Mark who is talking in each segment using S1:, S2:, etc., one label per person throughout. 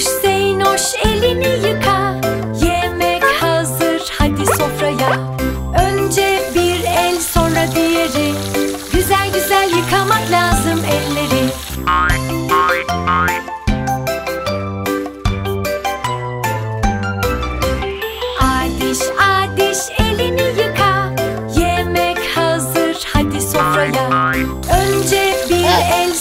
S1: Minnoş Zeynoş elini yıka. Yemek hazır hadi sofraya. Önce bir el sonra diğeri. Güzel güzel yıkamak lazım elleri. Adiş adiş elini yıka. Yemek hazır hadi sofraya. Önce bir el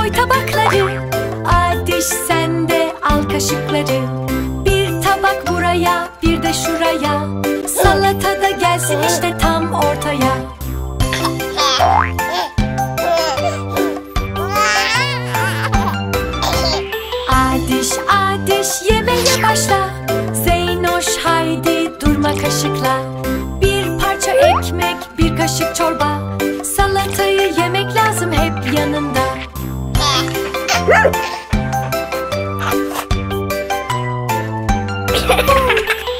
S1: koy tabakları. Ateş sende al kaşıkları. Bir tabak buraya bir de şuraya. Salata da gelsin işte tam ortaya. Ateş ateş yemeğe başla. Zeynoş haydi durma kaşıkla.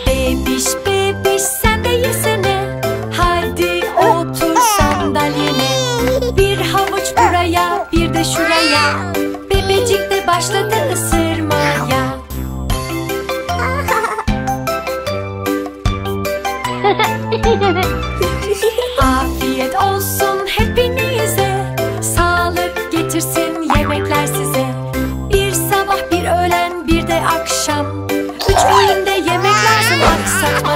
S1: Bebiş bebiş sen de yesene. Hadi otur sandalyene. Bir havuç buraya bir de şuraya. Bebecik de başladı ısırmaya. Afiyet olsun Sa